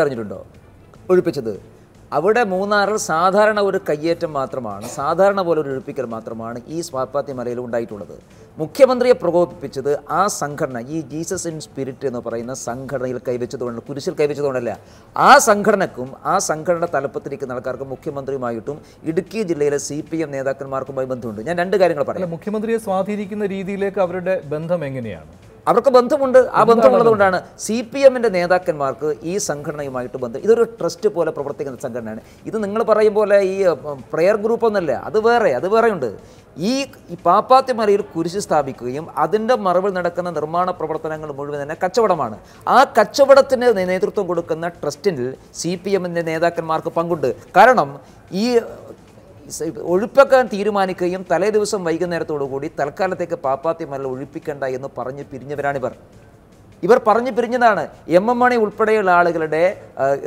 അറിഞ്ഞിട്ടുണ്ടോ? ഒഴിപ്പിച്ചത്. അവിടെ മൂന്നാറിൽ സാധാരണ ഒരു കയ്യേറ്റം മാത്രമാണ് സാധാരണ പോലെ ഒരു ഒഴിപ്പിക്കൽ മാത്രമാണ് ഈ സ്വാപ്പാത്തി മലയിൽ ഉണ്ടായിട്ടുള്ളത്. മുഖ്യമന്ത്രിയെ പ്രകോപിപ്പിച്ചത് ആ സംഘടന ഈ ജീസസ് ഇൻ സ്പിരിറ്റ് എന്ന് പറയുന്ന സംഘടനയിൽ കൈവച്ചതുകൊണ്ട് കുരിശിൽ കൈവച്ചതുകൊണ്ടല്ല. ആ സംഘടനക്കും ആ സംഘടന തലപ്പത്തിരിക്കുന്ന ആൾക്കാർക്കും മുഖ്യമന്ത്രിയുമായിട്ടും ഇടുക്കി ജില്ലയിലെ സി പി എം നേതാക്കന്മാർക്കുമായി ബന്ധമുണ്ട്. ഞാൻ രണ്ട് കാര്യങ്ങൾ പറയാം. മുഖ്യമന്ത്രിയെ സ്വാധീനിക്കുന്ന രീതിയിലേക്ക് അവരുടെ ബന്ധം എങ്ങനെയാണ്? അവർക്ക് ബന്ധമുണ്ട്. ആ ബന്ധമുള്ളതുകൊണ്ടാണ് സി പി എമ്മിന്റെ നേതാക്കന്മാർക്ക് ഈ സംഘടനയുമായിട്ട് ബന്ധം ഇതൊരു ട്രസ്റ്റ് പോലെ പ്രവർത്തിക്കുന്ന സംഘടനയാണ്. ഇത് നിങ്ങൾ പറയും പോലെ ഈ പ്രെയർ ഗ്രൂപ്പ് ഒന്നല്ല അത് വേറെ അത് വേറെയുണ്ട്. ഈ ഈ പാപ്പാത്തിമലയിൽ കുരിശ് സ്ഥാപിക്കുകയും അതിന്റെ മറവിൽ നടക്കുന്ന നിർമ്മാണ പ്രവർത്തനങ്ങൾ മുഴുവൻ തന്നെ കച്ചവടമാണ്. ആ കച്ചവടത്തിന് നേതൃത്വം കൊടുക്കുന്ന ട്രസ്റ്റിൽ സി പി എമ്മിന്റെ നേതാക്കന്മാർക്ക് പങ്കുണ്ട്. കാരണം ഈ ഒഴിപ്പിക്കാൻ തീരുമാനിക്കുകയും തലേ ദിവസം വൈകുന്നേരത്തോടുകൂടി തൽക്കാലത്തേക്ക് പാപ്പാത്തി മല ഒഴിപ്പിക്കണ്ട എന്ന് പറഞ്ഞ് പിരിഞ്ഞവരാണിവർ. ഇവർ പറഞ്ഞു പിരിഞ്ഞതാണ്. എം എം മണി ഉൾപ്പെടെയുള്ള ആളുകളുടെ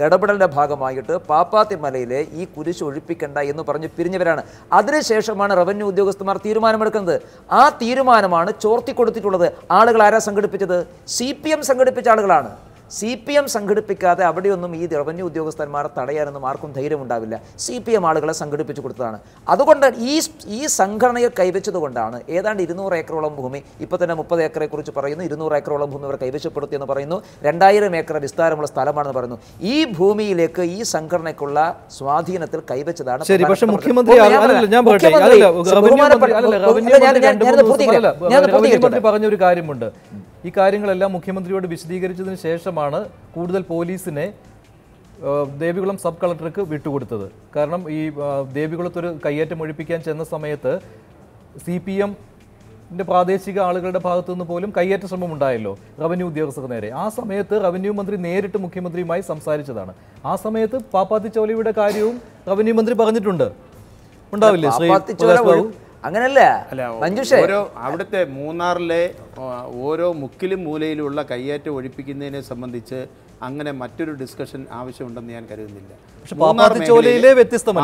ഇടപെടലിന്റെ ഭാഗമായിട്ട് പാപ്പാത്തിമലയിലെ ഈ കുരിശ് ഒഴിപ്പിക്കണ്ട എന്ന് പറഞ്ഞ് പിരിഞ്ഞവരാണ്. അതിനുശേഷമാണ് റവന്യൂ ഉദ്യോഗസ്ഥന്മാർ തീരുമാനമെടുക്കുന്നത്. ആ തീരുമാനമാണ് ചോർത്തി കൊടുത്തിട്ടുള്ളത് ആളുകൾ ആരാ സംഘടിപ്പിച്ചത്? സി പി എം സംഘടിപ്പിച്ച ആളുകളാണ്. സി പി എം സംഘടിപ്പിക്കാതെ അവിടെയൊന്നും ഈ റവന്യൂ ഉദ്യോഗസ്ഥന്മാരെ തടയാനൊന്നും ആർക്കും ധൈര്യമുണ്ടാവില്ല. സി പി എം ആളുകളെ സംഘടിപ്പിച്ചു കൊടുത്തതാണ്. അതുകൊണ്ട് ഈ ഈ സംഘടനയെ കൈവച്ചതുകൊണ്ടാണ് ഏതാണ്ട് ഇരുന്നൂറ് ഏക്കറോളം ഭൂമി ഇപ്പോൾ തന്നെ മുപ്പത് ഏക്കറെ കുറിച്ച് പറയുന്നു ഇരുന്നൂറ് ഏക്കറോളം ഭൂമി അവർ കൈവശപ്പെടുത്തി എന്ന് പറയുന്നു രണ്ടായിരം ഏക്കർ വിസ്താരമുള്ള സ്ഥലമാണെന്ന് പറയുന്നു. ഈ ഭൂമിയിലേക്ക് ഈ സംഘടനയ്ക്കുള്ള സ്വാധീനത്തിൽ കൈവച്ചതാണ് ശരി പക്ഷേ മുഖ്യമന്ത്രി ഞാൻ പൂർത്തീകരിച്ചോട്ടെ. പറഞ്ഞൊരു കാര്യമുണ്ട്. ഈ കാര്യങ്ങളെല്ലാം മുഖ്യമന്ത്രിയോട് വിശദീകരിച്ചതിന് ശേഷമാണ് കൂടുതൽ പോലീസിനെ ദേവികുളം സബ് കളക്ടർക്ക് വിട്ടുകൊടുത്തത്. കാരണം ഈ ദേവികുളത്തൊരു കയ്യേറ്റം ഒഴിപ്പിക്കാൻ ചെന്ന സമയത്ത് സി പി എം പ്രാദേശിക ആളുകളുടെ ഭാഗത്തുനിന്ന് പോലും കയ്യേറ്റ ശ്രമം ഉണ്ടായല്ലോ റവന്യൂ ഉദ്യോഗസ്ഥർക്ക് നേരെ. ആ സമയത്ത് റവന്യൂ മന്ത്രി നേരിട്ട് മുഖ്യമന്ത്രിയുമായി സംസാരിച്ചതാണ്. ആ സമയത്ത് പാപ്പാത്തി ചോലയുടെ കാര്യവും റവന്യൂ മന്ത്രി പറഞ്ഞിട്ടുണ്ട്. ഉണ്ടാവില്ലേ? ശ്രീ അങ്ങനല്ല? ഓരോ അവിടുത്തെ മൂന്നാറിലെ ഓരോ മുക്കിലും മൂലയിലുള്ള കയ്യേറ്റം ഒഴിപ്പിക്കുന്നതിനെ സംബന്ധിച്ച് അങ്ങനെ മറ്റൊരു ഡിസ്കഷൻ ആവശ്യമുണ്ടെന്ന് ഞാൻ കരുതുന്നില്ല.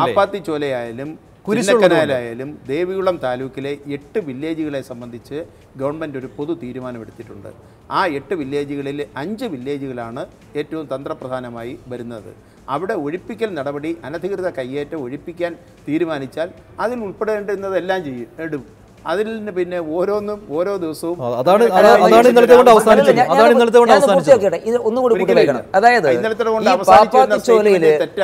പാപ്പാത്തി ചോലയായാലും കുരിശക്കനായാലും. ദേവികുളം താലൂക്കിലെ എട്ട് വില്ലേജുകളെ സംബന്ധിച്ച് ഗവൺമെന്റ് ഒരു പൊതു തീരുമാനമെടുത്തിട്ടുണ്ട് ആ എട്ട് വില്ലേജുകളിൽ അഞ്ച് വില്ലേജുകളാണ് ഏറ്റവും തന്ത്രപ്രധാനമായി വരുന്നത്. അവിടെ ഒഴിപ്പിക്കൽ നടപടി അനധികൃത കയ്യേറ്റം ഒഴിപ്പിക്കാൻ തീരുമാനിച്ചാൽ അതിൽ ഉൾപ്പെടേണ്ടുന്നതെല്ലാം ചെയ്യും എടും. അതിൽ നിന്ന് പിന്നെ ഓരോന്നും ഓരോ ദിവസവും അതാണ് അതാണ് ഇന്നലത്തെ കൊണ്ട് അവസാനിച്ചത്. അതാണ് ഇന്നലത്തെ കൊണ്ട് ഞാനത് അവസാനിച്ചത്. ഇത് ഒന്നുകൂടി. അതായത്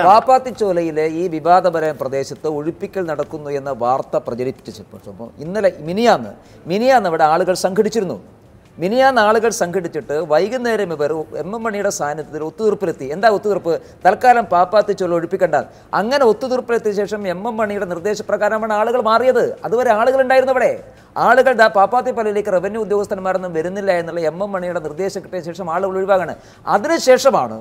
പാപ്പാത്തിച്ചോലയിലെ ഈ വിവാദപര പ്രദേശത്ത് ഒഴിപ്പിക്കൽ നടക്കുന്നു എന്ന വാർത്ത പ്രചരിപ്പിച്ചപ്പോൾ ഇന്നലെ മിനിയാന്ന് മിനിയാന്ന് അവിടെ ആളുകൾ സംഘടിച്ചിരുന്നു. മിനിയാന്ന് ആളുകൾ സംഘടിച്ചിട്ട് വൈകുന്നേരം ഇവർ എം എം മണിയുടെ സാന്നിധ്യത്തിൽ ഒത്തുതീർപ്പിലെത്തി. എന്താ ഒത്തുതീർപ്പ്? തൽക്കാലം പാപ്പാത്തിച്ചോല ഒഴിപ്പിക്കണ്ട അങ്ങനെ ഒത്തുതീർപ്പിലെത്തിയ ശേഷം എം എം മണിയുടെ നിർദ്ദേശപ്രകാരമാണ് ആളുകൾ മാറിയത്. അതുവരെ ആളുകൾ ഉണ്ടായിരുന്നു അവിടെ. ആളുകൾ ദാ പാപ്പാത്തി പള്ളിയിലേക്ക് റവന്യൂ ഉദ്യോഗസ്ഥന്മാരൊന്നും വരുന്നില്ല എന്നുള്ള എം എം മണിയുടെ നിർദ്ദേശം കിട്ടിയ ശേഷം ആളുകൾ ഒഴിവാകാണ്. അതിനുശേഷമാണ്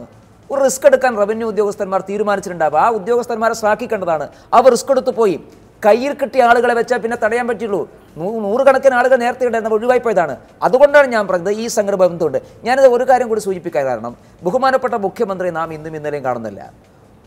ഒരു റിസ്ക് എടുക്കാൻ റവന്യൂ ഉദ്യോഗസ്ഥന്മാർ തീരുമാനിച്ചിട്ടുണ്ടാവുക. ആ ഉദ്യോഗസ്ഥന്മാരെ ശ്ലാഘിക്കേണ്ടതാണ്. അവർ റിസ്ക് എടുത്തു പോയി. കയ്യിൽ കിട്ടിയ ആളുകളെ വെച്ചാൽ പിന്നെ തടയാൻ പറ്റുള്ളൂ നൂറുകണക്കിന് ആളുകൾ നേരത്തെ ഉണ്ടായിരുന്ന ഒഴിവായി പോയതാണ് അതുകൊണ്ടാണ് ഞാൻ പറഞ്ഞത് ഈ സംഘടന ബന്ധമുണ്ട്. ഞാനത് ഒരു കാര്യം കൂടി സൂചിപ്പിക്കാൻ കാരണം ബഹുമാനപ്പെട്ട മുഖ്യമന്ത്രി നാം ഇന്നും ഇന്നലെയും കാണുന്നില്ല.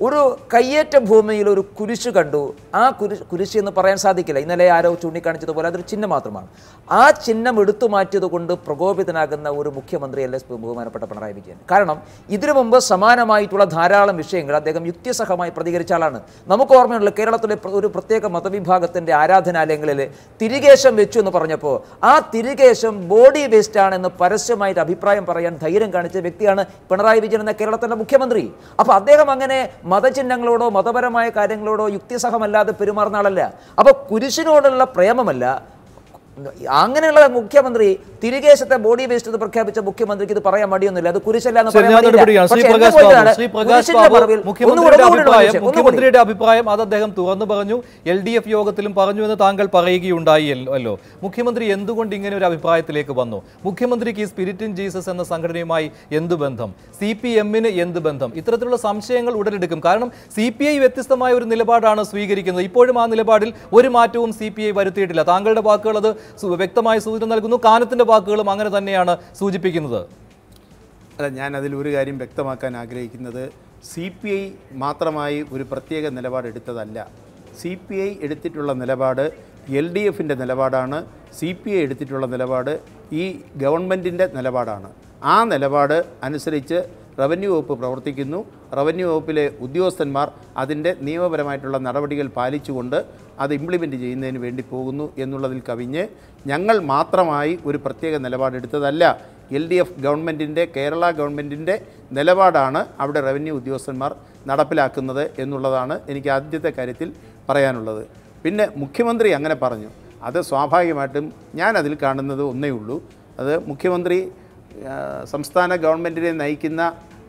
ഒരു കയ്യേറ്റ ഭൂമിയിൽ ഒരു കുരിശ് കണ്ടു. ആ കുരിശ് കുരിശ് എന്ന് പറയാൻ സാധിക്കില്ല. ഇന്നലെ ആരോ ചൂണ്ടിക്കാണിച്ചതുപോലെ അതൊരു ചിഹ്നം മാത്രമാണ്. ആ ചിഹ്നം എടുത്തു മാറ്റിയത് കൊണ്ട് പ്രകോപിതനാകുന്ന ഒരു മുഖ്യമന്ത്രിയല്ല ബഹുമാനപ്പെട്ട പിണറായി വിജയൻ. കാരണം ഇതിനു മുമ്പ് സമാനമായിട്ടുള്ള ധാരാളം വിഷയങ്ങൾ അദ്ദേഹം യുക്തിസഹമായി പ്രതികരിച്ച ആളാണ്. നമുക്ക് ഓർമ്മയുള്ള കേരളത്തിലെ ഒരു പ്രത്യേക മതവിഭാഗത്തിന്റെ ആരാധനാലയങ്ങളിൽ തിരികേശം വെച്ചു എന്ന് പറഞ്ഞപ്പോൾ ആ തിരികേശം ബോഡി വേസ്റ്റ് ആണെന്ന് പരസ്യമായിട്ട് അഭിപ്രായം പറയാൻ ധൈര്യം കാണിച്ച വ്യക്തിയാണ് പിണറായി വിജയൻ എന്ന കേരളത്തിന്റെ മുഖ്യമന്ത്രി. അപ്പോൾ അദ്ദേഹം അങ്ങനെ മതചിഹ്നങ്ങളോടോ മതപരമായ കാര്യങ്ങളോടോ യുക്തിസഹമല്ലാതെ പെരുമാറുന്ന ആളല്ല. അപ്പോൾ കുരിശിനോടുള്ള പ്രേമമല്ല അങ്ങനെയുള്ള മുഖ്യമന്ത്രി തിരികേശത്തെ ബോഡി വേസ്റ്റ് പ്രഖ്യാപിച്ച മുഖ്യമന്ത്രിക്ക് ഇത് പറയാൻ മടിയൊന്നുമില്ല. അത് കുരിശല്ല മുഖ്യമന്ത്രിയുടെ അഭിപ്രായം മുഖ്യമന്ത്രിയുടെ അഭിപ്രായം അത് അദ്ദേഹം തുറന്നു പറഞ്ഞു. എൽ ഡി എഫ് യോഗത്തിലും പറഞ്ഞു എന്ന് താങ്കൾ പറയുകയുണ്ടായി അല്ലോ മുഖ്യമന്ത്രി എന്തുകൊണ്ട് ഇങ്ങനെ ഒരു അഭിപ്രായത്തിലേക്ക് വന്നു? മുഖ്യമന്ത്രിക്ക് ഈ സ്പിരിറ്റ് ഇൻ ജീസസ് എന്ന സംഘടനയുമായി എന്ത് ബന്ധം? സി പി എമ്മിന് എന്ത് ബന്ധം? ഇത്തരത്തിലുള്ള സംശയങ്ങൾ ഉടലെടുക്കും. കാരണം സി പി ഐ വ്യത്യസ്തമായ ഒരു നിലപാടാണ് സ്വീകരിക്കുന്നത്. ഇപ്പോഴും ആ നിലപാടിൽ ഒരു മാറ്റവും സി പി ഐ വരുത്തിയിട്ടില്ല. താങ്കളുടെ വാക്കുകൾ അത് വ്യക്തമായ സൂചന നൽകുന്നു. കാനത്തിന്റെ വാക്കുകളും അങ്ങനെ തന്നെയാണ് സൂചിപ്പിക്കുന്നത്. അല്ല ഞാൻ അതിൽ ഒരു കാര്യം വ്യക്തമാക്കാൻ ആഗ്രഹിക്കുന്നത്. സി പി ഐ മാത്രമായി ഒരു പ്രത്യേക നിലപാട് എടുത്തതല്ല സി പി ഐ എടുത്തിട്ടുള്ള നിലപാട് എൽ ഡി എഫിന്റെ നിലപാടാണ്. സി പി ഐ എടുത്തിട്ടുള്ള നിലപാട് ഈ ഗവൺമെന്റിന്റെ നിലപാടാണ്. ആ നിലപാട് അനുസരിച്ച് റവന്യൂ വകുപ്പ് പ്രവർത്തിക്കുന്നു. റവന്യൂ വകുപ്പിലെ ഉദ്യോഗസ്ഥന്മാർ അതിന്റെ നിയമപരമായിട്ടുള്ള നടപടികൾ പാലിച്ചുകൊണ്ട് അത് ഇംപ്ലിമെന്റ് ചെയ്യുന്നതിന് വേണ്ടി പോകുന്നു എന്നുള്ളതിൽ കവിഞ്ഞ് ഞങ്ങൾ മാത്രമായി ഒരു പ്രത്യേക നിലപാടെടുത്തതല്ല. എൽ ഡി എഫ് ഗവൺമെന്റിന്റെ കേരള ഗവൺമെന്റിന്റെ നിലപാടാണ് അവിടെ റവന്യൂ ഉദ്യോഗസ്ഥന്മാർ നടപ്പിലാക്കുന്നത് എന്നുള്ളതാണ് എനിക്ക് ആദ്യത്തെ കാര്യത്തിൽ പറയാനുള്ളത്. പിന്നെ മുഖ്യമന്ത്രി അങ്ങനെ പറഞ്ഞു. അത് സ്വാഭാവികമായിട്ടും ഞാൻ അതിൽ കാണുന്നത് ഒന്നേ ഉള്ളൂ. അത് മുഖ്യമന്ത്രി സംസ്ഥാന ഗവൺമെന്റിനെ നയിക്കുന്ന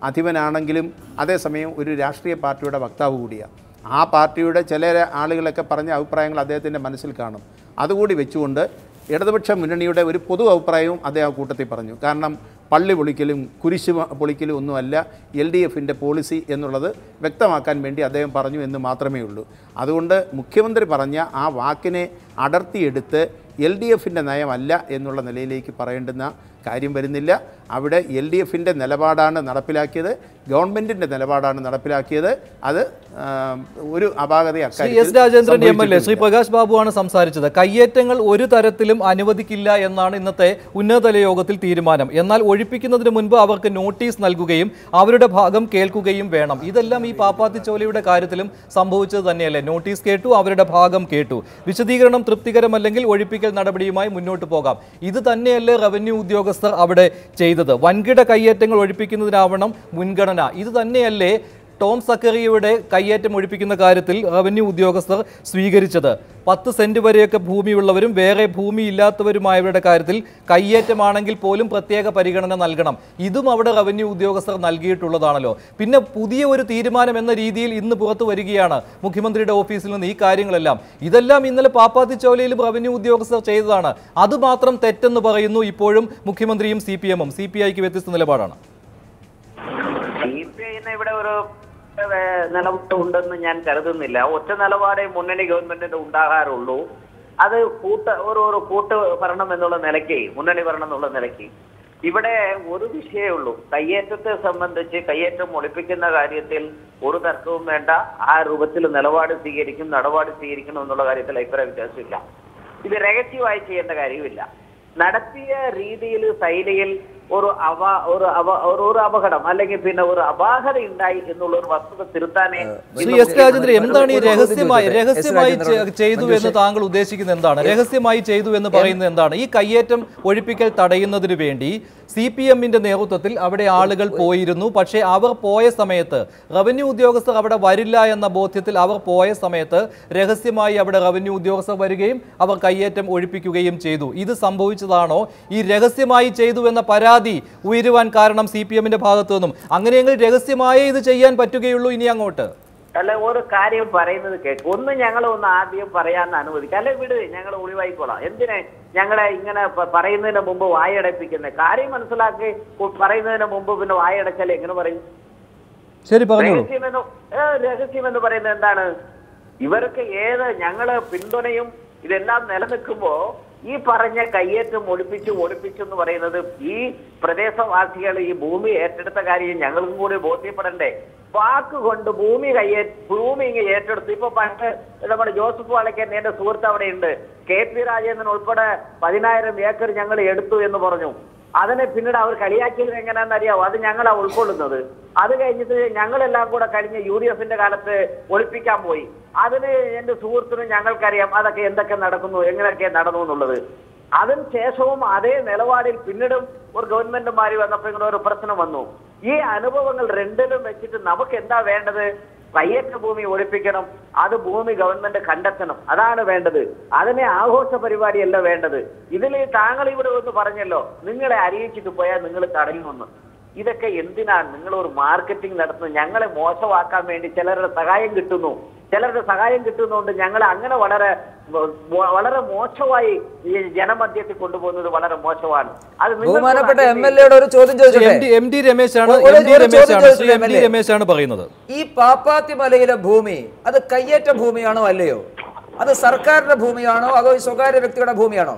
അധിപനാണെങ്കിലും അതേസമയം ഒരു രാഷ്ട്രീയ പാർട്ടിയുടെ വക്താവ് കൂടിയാണ്. ആ പാർട്ടിയുടെ ചില ആളുകളൊക്കെ പറഞ്ഞ അഭിപ്രായങ്ങൾ അദ്ദേഹത്തിന്റെ മനസ്സിൽ കാണും. അതുകൂടി വെച്ചുകൊണ്ട് ഇടതുപക്ഷ മുന്നണിയുടെ ഒരു പൊതു അഭിപ്രായവും അദ്ദേഹം കൂട്ടത്തിൽ പറഞ്ഞു. കാരണം പള്ളി പൊളിക്കലും കുരിശ് പൊളിക്കലും ഒന്നുമല്ല എൽ ഡി എഫിന്റെ പോളിസി എന്നുള്ളത് വ്യക്തമാക്കാൻ വേണ്ടി അദ്ദേഹം പറഞ്ഞു എന്ന് മാത്രമേ ഉള്ളൂ. അതുകൊണ്ട് മുഖ്യമന്ത്രി പറഞ്ഞ ആ വാക്കിനെ അടർത്തിയെടുത്ത് എൽ ഡി എഫിന്റെ നയമല്ല എന്നുള്ള നിലയിലേക്ക് പറയേണ്ടുന്ന കാര്യം വരുന്നില്ല. അവിടെ എൽ ഡി എഫിന്റെ നിലപാടാണ് നടപ്പിലാക്കിയത് ഗവൺമെന്റിന്റെ നിലപാടാണ് നടപ്പിലാക്കിയത്. അത് ഒരു അപാകത Shri S Rajendran M L A Shri Prakash ബാബുവാണ് സംസാരിച്ചത്. കയ്യേറ്റങ്ങൾ ഒരു തരത്തിലും അനുവദിക്കില്ല എന്നാണ് ഇന്നത്തെ ഉന്നതതല യോഗത്തിൽ തീരുമാനം. എന്നാൽ ഒഴിപ്പിക്കുന്നതിന് മുൻപ് അവർക്ക് നോട്ടീസ് നൽകുകയും അവരുടെ ഭാഗം കേൾക്കുകയും വേണം. ഇതെല്ലാം ഈ പാപ്പാത്തിച്ചോലയുടെ കാര്യത്തിലും സംഭവിച്ചത് തന്നെയല്ലേ? നോട്ടീസ് കേട്ടു അവരുടെ ഭാഗം കേട്ടു. വിശദീകരണം തൃപ്തികരമല്ലെങ്കിൽ ഒഴിപ്പിക്കൽ നടപടിയുമായി മുന്നോട്ട് പോകാം. ഇത് തന്നെയല്ലേ റവന്യൂ ഉദ്യോഗസ്ഥർ അവിടെ ചെയ്തത്. വൻകിട കയ്യേറ്റങ്ങൾ ഒഴിപ്പിക്കുന്നതിനാവണം മുൻഗണന. ഇത് തന്നെയല്ലേ ടോം സക്കറിയയുടെ കയ്യേറ്റം ഒഴിപ്പിക്കുന്ന കാര്യത്തിൽ റവന്യൂ ഉദ്യോഗസ്ഥർ സ്വീകരിച്ചത്. പത്ത് സെന്റ് വരെയൊക്കെ ഭൂമിയുള്ളവരും വേറെ ഭൂമി ഇല്ലാത്തവരുമായവരുടെ കാര്യത്തിൽ കയ്യേറ്റമാണെങ്കിൽ പോലും പ്രത്യേക പരിഗണന നൽകണം. ഇതും അവിടെ റവന്യൂ ഉദ്യോഗസ്ഥർ നൽകിയിട്ടുള്ളതാണല്ലോ. പിന്നെ പുതിയ ഒരു തീരുമാനം എന്ന രീതിയിൽ ഇന്ന് പുറത്തു വരികയാണ് മുഖ്യമന്ത്രിയുടെ ഓഫീസിൽ നിന്ന് ഈ കാര്യങ്ങളെല്ലാം. ഇതെല്ലാം ഇന്നലെ പാപ്പാത്തി ചോലയിലും റവന്യൂ ഉദ്യോഗസ്ഥർ ചെയ്തതാണ്. അതുമാത്രം തെറ്റെന്ന് പറയുന്നു ഇപ്പോഴും മുഖ്യമന്ത്രിയും സി പി എമ്മും. സി പി ഐക്ക് വ്യത്യസ്ത നിലപാടാണ്. ഇവിടെ ഒരു ഏഹ്, നിലപാട് ഉണ്ടെന്ന് ഞാൻ കരുതുന്നില്ല. ഒറ്റ നിലപാടേ മുന്നണി ഗവൺമെന്റിന് ഉണ്ടാകാറുള്ളൂ. അത് കൂട്ട ഒരു കൂട്ട് ഭരണം എന്നുള്ള നിലയ്ക്ക് മുന്നണി ഭരണം എന്നുള്ള നിലയ്ക്ക്. ഇവിടെ ഒരു വിഷയമേ ഉള്ളൂ. കയ്യേറ്റത്തെ സംബന്ധിച്ച് കയ്യേറ്റം ഒളിപ്പിക്കുന്ന കാര്യത്തിൽ ഒരു തർക്കവും വേണ്ട. ആ രൂപത്തിൽ നിലപാട് സ്വീകരിക്കും നടപാട് സ്വീകരിക്കണം എന്നുള്ള കാര്യത്തിൽ അഭിപ്രായ വ്യത്യാസമില്ല. ഇത് രഹസ്യമായി ചെയ്യേണ്ട കാര്യമില്ല നടത്തിയ രീതിയിൽ ശൈലിയിൽ ഒരു അവ ഒരു അവ ഒരു അപകടം അല്ലെങ്കിൽ പിന്നെ ഒരു അപാകത ഉണ്ടായി എന്നുള്ള ഒരു വസ്തുത തിരുത്താനേ ശ്രീ എസ് രാജേന്ദ്രൻ എന്താണ് ഈ രഹസ്യമായി രഹസ്യമായി ചെയ്തു എന്ന് താങ്കൾ ഉദ്ദേശിക്കുന്നത് എന്താണ്? രഹസ്യമായി ചെയ്തു എന്ന് പറയുന്നത് എന്താണ്? ഈ കയ്യേറ്റം ഒഴിപ്പിക്കൽ തടയുന്നതിന് വേണ്ടി സി പി എമ്മിന്റെ നേതൃത്വത്തിൽ അവിടെ ആളുകൾ പോയിരുന്നു. പക്ഷേ അവർ പോയ സമയത്ത് റവന്യൂ ഉദ്യോഗസ്ഥർ അവിടെ വരില്ല എന്ന ബോധ്യത്തിൽ അവർ പോയ സമയത്ത് രഹസ്യമായി അവിടെ റവന്യൂ ഉദ്യോഗസ്ഥർ വരികയും അവർ കയ്യേറ്റം ഒഴിപ്പിക്കുകയും ചെയ്തു. ഇത് സംഭവിച്ചതാണോ? ഈ രഹസ്യമായി ചെയ്തു എന്ന പരാതി ഉയരുവാൻ കാരണം സി പി എമ്മിന്റെ ഭാഗത്തു നിന്നും. അങ്ങനെയെങ്കിൽ രഹസ്യമായേ ഇത് ചെയ്യാൻ പറ്റുകയുള്ളൂ ഇനി അങ്ങോട്ട്. അല്ല ഒരു കാര്യം പറയുന്നത് കേൾക്കും ഒന്ന് ഞങ്ങൾ ഒന്ന് ആദ്യം പറയാൻ അനുവദിക്കുക അല്ലെ വിട് ഞങ്ങൾ ഒഴിവായിക്കോളാം എന്തിനെ ഞങ്ങളെ ഇങ്ങനെ പറയുന്നതിന് മുമ്പ് വായടപ്പിക്കുന്നത് കാര്യം മനസ്സിലാക്കി പറയുന്നതിന് മുമ്പ് പിന്നെ വായടച്ചാൽ എങ്ങനെ പറയും? ശരി രഹസ്യമെന്ന് രഹസ്യമെന്ന് പറയുന്നത് എന്താണ്? ഇവർക്ക് ഏത് ഞങ്ങൾ പിന്തുണയും ഇതെല്ലാം നിലനിൽക്കുമ്പോ ഈ പറഞ്ഞ കയ്യേറ്റം ഒളിപ്പിച്ചു ഒളിപ്പിച്ചു എന്ന് പറയുന്നത് ഈ പ്രദേശവാസികൾ ഈ ഭൂമി ഏറ്റെടുത്ത കാര്യം ഞങ്ങൾക്കും കൂടി ബോധ്യപ്പെടണ്ടേ. വാക്കുകൊണ്ട് ഭൂമി കയ്യേ ഭൂമി ഇങ്ങ് ഏറ്റെടുത്തു. ഇപ്പൊ പണ്ട് നമ്മുടെ ജോസഫ് വാളക്കൻ എന്റെ സുഹൃത്ത് അവിടെയുണ്ട്. കെ പി രാജേന്ദ്രൻ ഉൾപ്പെടെ പതിനായിരം ഏക്കർ ഞങ്ങൾ എടുത്തു എന്ന് പറഞ്ഞു. അതിനെ പിന്നീട് അവർ കളിയാക്കിയത് എങ്ങനെയാണെന്ന് അറിയാവോ? അത് ഞങ്ങളാ ഉൾക്കൊള്ളുന്നത്. അത് കഴിഞ്ഞിട്ട് ഞങ്ങളെല്ലാം കൂടെ കഴിഞ്ഞ യു ഡി എഫിന്റെ കാലത്ത് ഒളിപ്പിക്കാൻ പോയി. അതിന് എന്റെ സുഹൃത്തിന് ഞങ്ങൾക്കറിയാം അതൊക്കെ എന്തൊക്കെ നടക്കുന്നു എങ്ങനെയൊക്കെ നടന്നു എന്നുള്ളത്. അതിന് ശേഷവും അതേ നിലപാടിൽ പിന്നീടും ഒരു ഗവൺമെന്റ് മാറി വന്നപ്പോൾ ഇങ്ങനെ ഒരു പ്രശ്നം വന്നു. ഈ അനുഭവങ്ങൾ രണ്ടിലും വെച്ചിട്ട് നമുക്ക് എന്താ വേണ്ടത്? കയ്യേറ്റ ഭൂമി ഒഴിപ്പിക്കണം അത് ഭൂമി ഗവൺമെന്റ് കണ്ടെത്തണം. അതാണ് വേണ്ടത്. അതിനെ ആഘോഷ പരിപാടിയല്ല വേണ്ടത്. ഇതിൽ താങ്കൾ ഇവിടെ ഒന്ന് പറഞ്ഞല്ലോ നിങ്ങളെ അറിയിച്ചിട്ട് പോയാൽ നിങ്ങൾ തടയുമെന്ന് ഇതൊക്കെ എന്തിനാണ് നിങ്ങൾ ഒരു മാർക്കറ്റിംഗ് നടത്തുന്നത്? ഞങ്ങളെ മോശമാക്കാൻ വേണ്ടി ചിലരുടെ സഹായം കിട്ടുന്നു. ചിലരുടെ സഹായം കിട്ടുന്നതുകൊണ്ട് ഞങ്ങൾ അങ്ങനെ വളരെ വളരെ മോശമായി ഈ ജനമധ്യത്തിൽ കൊണ്ടുപോകുന്നത് വളരെ മോശമാണ്. അത് ബഹുമാനപ്പെട്ട എം എൽ എയുടെ ഒരു ചോദ്യം ചോദിച്ചു എം ഡി? രമേശാണ് പറയുന്നത്. ഈ പാപ്പാത്തിമലയിലെ ഭൂമി അത് കയ്യേറ്റ ഭൂമിയാണോ അല്ലയോ? അത് സർക്കാരിന്റെ ഭൂമിയാണോ അതോ ഈ സ്വകാര്യ വ്യക്തിയുടെ ഭൂമിയാണോ?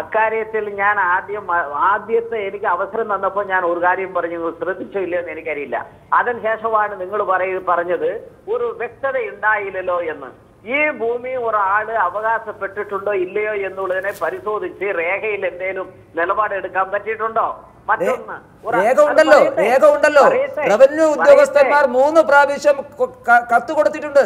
അക്കാര്യത്തിൽ ഞാൻ ആദ്യം ആദ്യത്തെ എനിക്ക് അവസരം തന്നപ്പോൾ ഞാൻ ഒരു കാര്യം പറഞ്ഞു ശ്രദ്ധിച്ചോ ഇല്ലെന്ന് എനിക്കറിയില്ല. അതിനുശേഷമാണ് നിങ്ങൾ പറയ പറഞ്ഞത് ഒരു വ്യക്തത ഉണ്ടായില്ലല്ലോ എന്ന്. ഈ ഭൂമി ഒരാൾ അവകാശപ്പെട്ടിട്ടുണ്ടോ ഇല്ലയോ എന്നുള്ളതിനെ പരിശോധിച്ച് രേഖയിൽ എന്തേലും നിലപാട് എടുക്കാൻ പറ്റിയിട്ടുണ്ടോ? മറ്റൊന്ന് രേഖ ഉണ്ടല്ലോ രേഖ ഉണ്ടല്ലോ. റവന്യൂ ഉദ്യോഗസ്ഥന്മാർ മൂന്ന് പ്രാവശ്യം കത്ത് കൊടുത്തിട്ടുണ്ട്.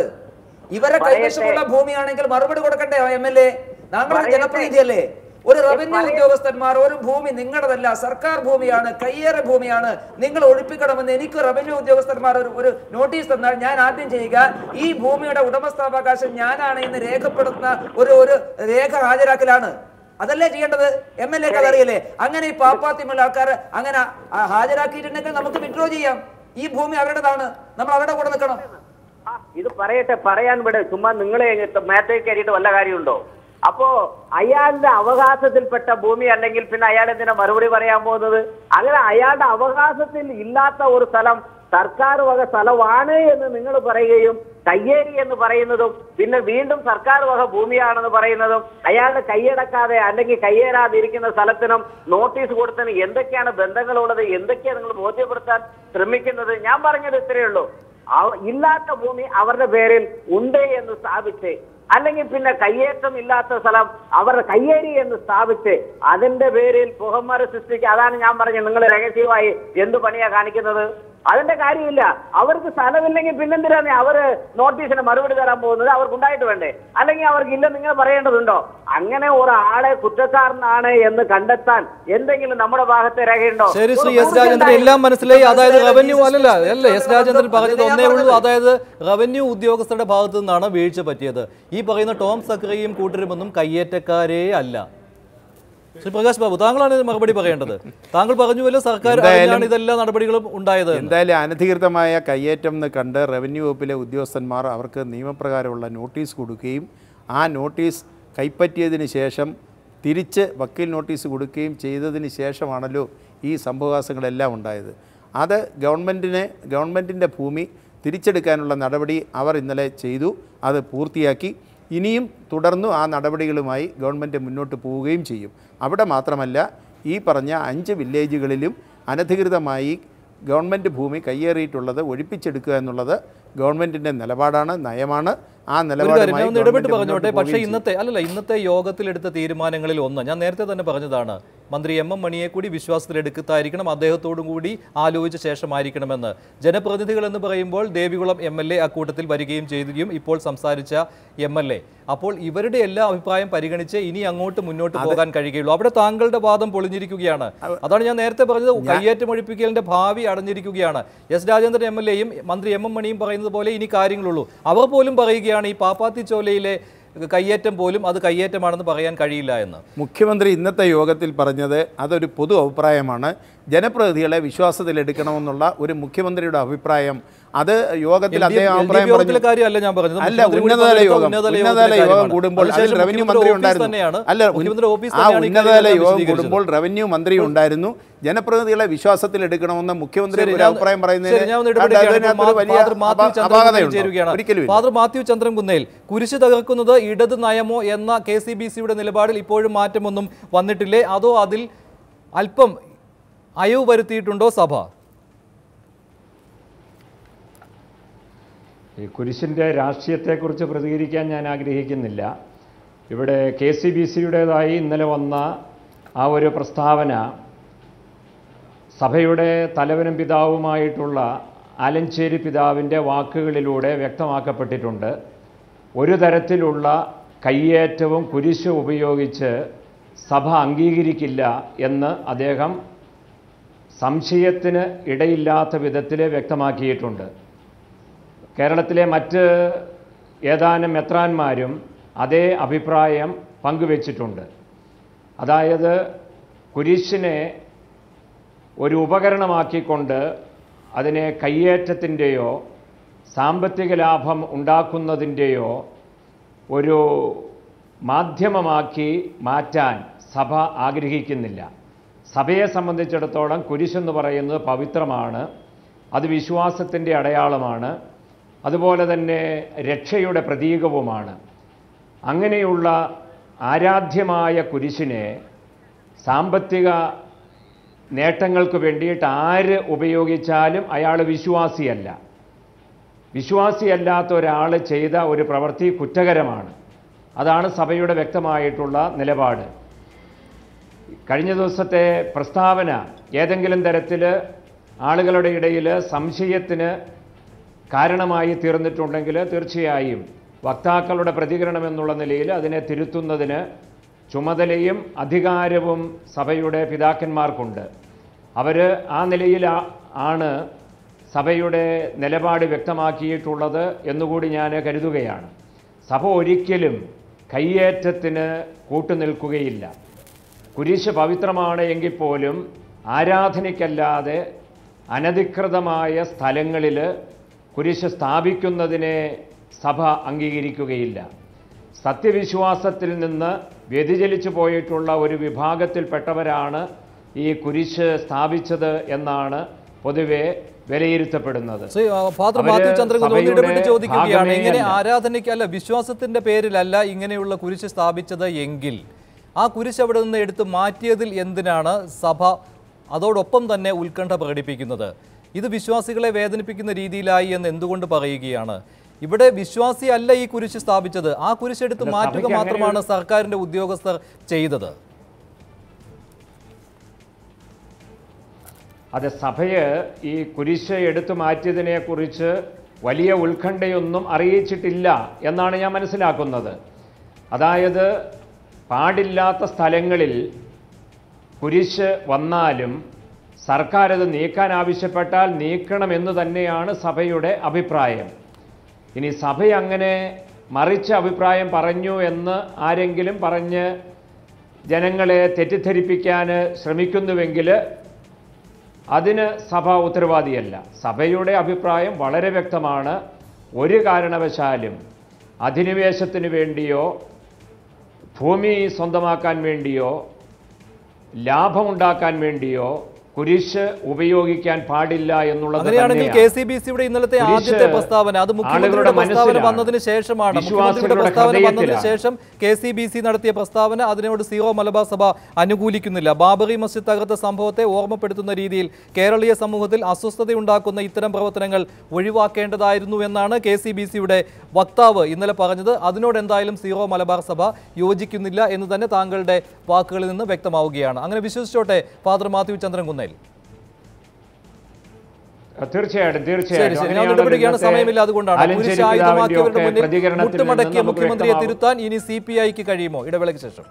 ഇവരെ കൈവശമുള്ള ഭൂമിയാണെങ്കിൽ മറുപടി കൊടുക്കണ്ടേ എം എൽ എ? താങ്കളുടെ പറയട്ടെ. ജനപ്രതിനിധിയല്ലേ ഒരു റവന്യൂ ഉദ്യോഗസ്ഥന്മാർ ഒരു ഭൂമി നിങ്ങളുടേതല്ല സർക്കാർ ഭൂമിയാണ് കയ്യേറെ ഭൂമിയാണ്. നിങ്ങൾ ഒഴിപ്പിക്കണമെന്ന് എനിക്ക് റവന്യൂ ഉദ്യോഗസ്ഥന്മാർ ഒരു ഒരു നോട്ടീസ് തന്നാൽ ഞാൻ ആദ്യം ചെയ്യുക ഈ ഭൂമിയുടെ ഉടമസ്ഥാവകാശം ഞാനാണ് എന്ന് രേഖപ്പെടുത്തുന്ന ഒരു ഒരു രേഖ ഹാജരാക്കലാണ്. അതല്ലേ ചെയ്യേണ്ടത്? എം എൽ എക്ക് അതറിയില്ലേ അങ്ങനെ ഈ പാപ്പാത്തിമുള്ള ആൾക്കാർ അങ്ങനെ ഹാജരാക്കിയിട്ടുണ്ടെങ്കിൽ നമുക്ക് വിഡ്രോ ചെയ്യാം. ഈ ഭൂമി അവരുടേതാണ്. നമ്മൾ അവരുടെ കൂടെ നിൽക്കണം. ഇത് പറയട്ടെ പറയാൻ ഇവിടെ ചുമ്മാ നിങ്ങളെ മേത്തേക്ക് കയറിയിട്ട് വല്ല കാര്യമുണ്ടോ? അപ്പോ അയാളുടെ അവകാശത്തിൽപ്പെട്ട ഭൂമി അല്ലെങ്കിൽ പിന്നെ അയാൾ എന്തിനാ മറുപടി പറയാൻ പോകുന്നത്? അങ്ങനെ അയാളുടെ അവകാശത്തിൽ ഇല്ലാത്ത ഒരു സ്ഥലം സർക്കാർ വക സ്ഥലമാണ് എന്ന് നിങ്ങൾ പറയുകയും കയ്യേരി എന്ന് പറയുന്നതും പിന്നെ വീണ്ടും സർക്കാർ വക ഭൂമിയാണെന്ന് പറയുന്നതും അയാളുടെ കൈയടക്കാതെ അല്ലെങ്കിൽ കയ്യേറാതിരിക്കുന്ന സ്ഥലത്തിനും നോട്ടീസ് കൊടുത്തതിന് എന്തൊക്കെയാണ് ബന്ധങ്ങളുള്ളത്? എന്തൊക്കെയാണ് നിങ്ങൾ ബോധ്യപ്പെടുത്താൻ ശ്രമിക്കുന്നത്? ഞാൻ പറഞ്ഞത് ഇത്രയേ ഉള്ളൂ. ഇല്ലാത്ത ഭൂമി അവരുടെ പേരിൽ ഉണ്ട് എന്ന് സ്ഥാപിച്ച് അല്ലെങ്കിൽ പിന്നെ കയ്യേറ്റം ഇല്ലാത്ത സ്ഥലം അവരുടെ കയ്യേരി എന്ന് സ്ഥാപിച്ച് അതിന്റെ പേരിൽ പുകമര സൃഷ്ടിക്കുക. അതാണ് ഞാൻ പറഞ്ഞത്. നിങ്ങൾ രഹസ്യമായി എന്ത് പണിയാ കാണിക്കുന്നത്? അതിന്റെ കാര്യമില്ല. അവർക്ക് സ്ഥലമില്ലെങ്കിൽ പിന്നെന്തിനാണ് അവർ നോട്ടീസിന് മറുപടി തരാൻ പോകുന്നത്? അവർക്ക് ഉണ്ടായിട്ട് വേണ്ടേ? അല്ലെങ്കിൽ അവർക്ക് ഇല്ല നിങ്ങൾ പറയേണ്ടതുണ്ടോ? അങ്ങനെ ഒരാളെ കുറ്റക്കാരനാണ് എന്ന് കണ്ടെത്താൻ എന്തെങ്കിലും നമ്മുടെ ഭാഗത്തെ രേഖയുണ്ടോ? ശരി ശ്രീ എസ് രാജേന്ദ്രൻ. എല്ലാം മനസ്സിലായി. അതായത്. റവന്യൂ അല്ലല്ല അല്ല എസ് രാജേന്ദ്രൻ പറഞ്ഞത് ഒന്നേ ഉള്ളൂ. അതായത് റവന്യൂ ഉദ്യോഗസ്ഥരുടെ ഭാഗത്തു നിന്നാണ് വീഴ്ച പറ്റിയത്. ഈ പറയുന്ന ടോം സക്രിയും കൂട്ടരുമൊന്നും കയ്യേറ്റക്കാരേ അല്ല. ശ്രീ പ്രകാശ് ബാബു താങ്കളാണ് മറുപടി പറയേണ്ടത്. താങ്കൾ പറഞ്ഞു പറഞ്ഞുവല്ലോ സർക്കാർ ഇതെല്ലാ നടപടികളും ഉണ്ടായത് എന്തായാലും അനധികൃതമായ കയ്യേറ്റം എന്ന് കണ്ട് റവന്യൂ വകുപ്പിലെ ഉദ്യോഗസ്ഥന്മാർ അവർക്ക് നിയമപ്രകാരമുള്ള നോട്ടീസ് കൊടുക്കുകയും ആ നോട്ടീസ് കൈപ്പറ്റിയതിന് ശേഷം തിരിച്ച് വക്കീൽ നോട്ടീസ് കൊടുക്കുകയും ചെയ്തതിന് ശേഷമാണല്ലോ ഈ സംഭവവാസങ്ങളെല്ലാം ഉണ്ടായത്. അത് ഗവൺമെന്റിനെ ഗവൺമെന്റിന്റെ ഭൂമി തിരിച്ചെടുക്കാനുള്ള നടപടി അവർ ഇന്നലെ ചെയ്തു. അത് പൂർത്തിയാക്കി. ഇനിയും തുടർന്നു ആ നടപടികളുമായി ഗവൺമെന്റ് മുന്നോട്ട് പോവുകയും ചെയ്യും. അവിടെ മാത്രമല്ല ഈ പറഞ്ഞ അഞ്ച് വില്ലേജുകളിലും അനധികൃതമായി ഗവൺമെന്റ് ഭൂമി കയ്യേറിയിട്ടുള്ളത് ഒഴിപ്പിച്ചെടുക്കുക എന്നുള്ളത് ഗവൺമെന്റിന്റെ നിലപാടാണ് നയമാണ്. ആ നിലപാട് ഇടപെട്ട് പറഞ്ഞോട്ടെ. പക്ഷേ ഇന്നത്തെ അല്ലല്ല ഇന്നത്തെ യോഗത്തിലെടുത്ത തീരുമാനങ്ങളിൽ ഒന്ന്. ഞാൻ നേരത്തെ തന്നെ പറഞ്ഞതാണ് മന്ത്രി എം എം മണിയെ കൂടി വിശ്വാസത്തിലെടുക്കത്തായിരിക്കണം. അദ്ദേഹത്തോടും കൂടി ആലോചിച്ച ശേഷമായിരിക്കണമെന്ന്. ജനപ്രതിനിധികൾ എന്ന് പറയുമ്പോൾ ദേവികുളം എം എൽ എ അക്കൂട്ടത്തിൽ വരികയും ചെയ്യുകയും ഇപ്പോൾ സംസാരിച്ച എം എൽ എ. അപ്പോൾ ഇവരുടെ എല്ലാ അഭിപ്രായം പരിഗണിച്ച് ഇനി അങ്ങോട്ട് മുന്നോട്ട് പോകാൻ കഴിയുകയുള്ളൂ. അവിടെ താങ്കളുടെ വാദം പൊളിഞ്ഞിരിക്കുകയാണ്. അതാണ് ഞാൻ നേരത്തെ പറഞ്ഞത്. കയ്യേറ്റം ഒഴിപ്പിക്കലിന്റെ ഭാവി അടഞ്ഞിരിക്കുകയാണ്. എസ് രാജേന്ദ്രൻ എം എൽ എയും മന്ത്രി എം എം മണിയും പറയുന്നത് പോലെ ഇനി കാര്യങ്ങളുള്ളൂ. അവർ പോലും പറയുകയാണ് ഈ പാപ്പാത്തി ചോലയിലെ കയ്യേറ്റം പോലും അത് കയ്യേറ്റമാണെന്ന് പറയാൻ കഴിയില്ല എന്ന്. മുഖ്യമന്ത്രി ഇന്നത്തെ യോഗത്തിൽ പറഞ്ഞത് അതൊരു പൊതു അഭിപ്രായമാണ്. ജനപ്രതിനിധികളെ വിശ്വാസത്തിലെടുക്കണമെന്നുള്ള ഒരു മുഖ്യമന്ത്രിയുടെ അഭിപ്രായം. അത് യോഗത്തിൽ അദ്ദേഹം അഭിപ്രായം പറഞ്ഞു. ഞാൻ പറഞ്ഞത്. അല്ല ഉന്നതതല യോഗം. ഉന്നതതല യോഗം. കൂടുമ്പോൾ അതിൽ റവന്യൂ മന്ത്രി ഉണ്ടായിരുന്നു. അല്ല ആ ഉന്നതതല യോഗം. കൂടുമ്പോൾ റവന്യൂ മന്ത്രി ഉണ്ടായിരുന്നു. ജനപ്രതിനിധികളെ വിശ്വാസത്തിൽ എടുക്കണമെന്ന് മുഖ്യമന്ത്രി ഒരു അഭിപ്രായം പറയുന്നത് പറയുന്നതിന് ഫാദർ മാത്യു ചന്ദ്രൻകുന്നേൽ കുരിശ് തകർക്കുന്നത് ഇടത് നയമോ എന്ന കെ സി ബി സിയുടെ നിലപാടിൽ ഇപ്പോഴും മാറ്റമൊന്നും വന്നിട്ടില്ലേ? അതോ അതിൽ അല്പം അയവ് വരുത്തിയിട്ടുണ്ടോ സഭ? ഈ കുരിശിന്റെ രാഷ്ട്രീയത്തെക്കുറിച്ച് പ്രതികരിക്കാൻ ഞാൻ ആഗ്രഹിക്കുന്നില്ല. ഇവിടെ കെ സി ബി സിയുടേതായി ഇന്നലെ വന്ന ആ ഒരു പ്രസ്താവന സഭയുടെ തലവനും പിതാവുമായിട്ടുള്ള ആലഞ്ചേരി പിതാവിന്റെ വാക്കുകളിലൂടെ വ്യക്തമാക്കപ്പെട്ടിട്ടുണ്ട്. ഒരു തരത്തിലുള്ള കയ്യേറ്റവും കുരിശും ഉപയോഗിച്ച് സഭ അംഗീകരിക്കില്ല എന്ന് അദ്ദേഹം സംശയത്തിന് ഇടയില്ലാത്ത വിധത്തിൽ വ്യക്തമാക്കിയിട്ടുണ്ട്. കേരളത്തിലെ മറ്റ് ഏതാനും മെത്രാന്മാരും അതേ അഭിപ്രായം പങ്കുവച്ചിട്ടുണ്ട്. അതായത് കുരിശിനെ ഒരു ഉപകരണമാക്കിക്കൊണ്ട് അതിനെ കയ്യേറ്റത്തിന്റെയോ സാമ്പത്തിക ലാഭം ഉണ്ടാക്കുന്നതിന്റെയോ ഒരു മാധ്യമമാക്കി മാറ്റാൻ സഭ ആഗ്രഹിക്കുന്നില്ല. സഭയെ സംബന്ധിച്ചിടത്തോളം കുരിശെന്ന് പറയുന്നത് പവിത്രമാണ് അത് വിശ്വാസത്തിന്റെ അടയാളമാണ് അതുപോലെ തന്നെ രക്ഷയുടെ പ്രതീകവുമാണ്. അങ്ങനെയുള്ള ആരാധ്യമായ കുരിശിനെ സാമ്പത്തിക നേട്ടങ്ങൾക്ക് വേണ്ടിയിട്ട് ആര് ഉപയോഗിച്ചാലും അയാൾ വിശ്വാസിയല്ല. വിശ്വാസിയല്ലാത്ത ഒരാൾ ചെയ്ത ഒരു പ്രവൃത്തി കുറ്റകരമാണ്. അതാണ് സഭയുടെ വ്യക്തമായിട്ടുള്ള നിലപാട്. കഴിഞ്ഞ ദിവസത്തെ പ്രസ്താവന ഏതെങ്കിലും തരത്തിൽ ആളുകളുടെ ഇടയിൽ സംശയത്തിന് കാരണമായി തീർന്നിട്ടുണ്ടെങ്കിൽ തീർച്ചയായും വക്താക്കളുടെ പ്രതികരണം എന്നുള്ള നിലയിൽ അതിനെ തിരുത്തുന്നതിന് ചുമതലയും അധികാരവും സഭയുടെ പിതാക്കന്മാർക്കുണ്ട്. അവർ ആ നിലയിൽ ആണ് സഭയുടെ നിലപാട് വ്യക്തമാക്കിയിട്ടുള്ളത് എന്നുകൂടി ഞാൻ കരുതുകയാണ്. സഭ ഒരിക്കലും കയ്യേറ്റത്തിന് കൂട്ടുനിൽക്കുകയില്ല. കുരിശ് പവിത്രമാണ് എങ്കിൽ പോലും ആരാധനയ്ക്കല്ലാതെ അനധികൃതമായ സ്ഥലങ്ങളിൽ കുരിശ് സ്ഥാപിക്കുന്നതിനെ സഭ അംഗീകരിക്കുകയില്ല സത്യവിശ്വാസത്തിൽ നിന്ന് വ്യതിചലിച്ചു പോയിട്ടുള്ള ഒരു വിഭാഗത്തിൽപ്പെട്ടവരാണ് ഈ കുരിശ് സ്ഥാപിച്ചത് എന്നാണ് പൊതുവെ വിലയിരുത്തപ്പെടുന്നത് ചോദിക്കുകയാണ് ഇങ്ങനെ അല്ല. ആരാധനയ്ക്ക് അല്ല വിശ്വാസത്തിന്റെ പേരിലല്ല ഇങ്ങനെയുള്ള കുരിശ് സ്ഥാപിച്ചത് എങ്കിൽ ആ കുരിശ് അവിടെ നിന്ന് എടുത്ത് മാറ്റിയതിൽ എന്തിനാണ് സഭ അതോടൊപ്പം തന്നെ ഉത്കണ്ഠ പ്രകടിപ്പിക്കുന്നത്? ഇത് വിശ്വാസികളെ വേദനിപ്പിക്കുന്ന രീതിയിലായി എന്ന് എന്തുകൊണ്ട് പറയുകയാണ്? ഇവിടെ വിശ്വാസി അല്ല ഈ കുരിശ് സ്ഥാപിച്ചത്. ആ കുരിശ് എടുത്ത് മാറ്റുക മാത്രമാണ് സർക്കാരിന്റെ ഉദ്യോഗസ്ഥർ ചെയ്തത്. അതെ സഭയെ ഈ കുരിശ് എടുത്തു മാറ്റിയതിനെ കുറിച്ച് വലിയ ഉത്കണ്ഠയൊന്നും അറിയിച്ചിട്ടില്ല എന്നാണ് ഞാൻ മനസ്സിലാക്കുന്നത്. അതായത് പാടില്ലാത്ത സ്ഥലങ്ങളിൽ കുരിശ് വന്നാലും സർക്കാർ അത് നീക്കാൻ ആവശ്യപ്പെട്ടാൽ നീക്കണമെന്ന് തന്നെയാണ് സഭയുടെ അഭിപ്രായം. ഇനി സഭ അങ്ങനെ മറിച്ച അഭിപ്രായം പറഞ്ഞു എന്ന് ആരെങ്കിലും പറഞ്ഞ് ജനങ്ങളെ തെറ്റിദ്ധരിപ്പിക്കാൻ ശ്രമിക്കുന്നുവെങ്കിൽ അതിന് സഭ ഉത്തരവാദിയല്ല. സഭയുടെ അഭിപ്രായം വളരെ വ്യക്തമാണ്. ഒരു കാരണവശാലും അധിനിവേശത്തിന് വേണ്ടിയോ ഭൂമി സ്വന്തമാക്കാൻ വേണ്ടിയോ ലാഭമുണ്ടാക്കാൻ വേണ്ടിയോ കുരിശ് ഉപയോഗിക്കാൻ പാടില്ല എന്നുള്ളത് അങ്ങനെയാണെങ്കിൽ. കെ സി ബി സിയുടെ ഇന്നലത്തെ ആദ്യത്തെ പ്രസ്താവന അത് മുഖ്യമന്ത്രിയുടെ പ്രസ്താവന വന്നതിന് ശേഷമാണ്. മുഖ്യമന്ത്രിയുടെ പ്രസ്താവന വന്നതിന് ശേഷം കെ സി ബി സി നടത്തിയ പ്രസ്താവന അതിനോട് സീറോ മലബാർ സഭ അനുകൂലിക്കുന്നില്ല. ബാബറി മസ്ജിദ് തകർത്ത സംഭവത്തെ ഓർമ്മപ്പെടുത്തുന്ന രീതിയിൽ കേരളീയ സമൂഹത്തിൽ അസ്വസ്ഥതയുണ്ടാക്കുന്ന ഇത്തരം പ്രവർത്തനങ്ങൾ ഒഴിവാക്കേണ്ടതായിരുന്നു എന്നാണ് കെ സി ബി സിയുടെ വക്താവ് ഇന്നലെ പറഞ്ഞത്. അതിനോട് എന്തായാലും സീറോ മലബാർ സഭ യോജിക്കുന്നില്ല എന്ന് തന്നെ താങ്കളുടെ വാക്കുകളിൽ നിന്ന് വ്യക്തമാവുകയാണ്. അങ്ങനെ വിശ്വസിച്ചോട്ടെ ഫാദർ മാത്യു ചന്ദ്രൻ കുന്നേൽ തീർച്ചയായിട്ടും തീർച്ചയായിട്ടും. സമയമില്ല അതുകൊണ്ടാണ്. മുന്നിൽ മുട്ടുമടക്കിയ മുഖ്യമന്ത്രിയെ തിരുത്താൻ ഇനി സി പി ഐക്ക് കഴിയുമോ? ഇടവേളയ്ക്ക് ശേഷം.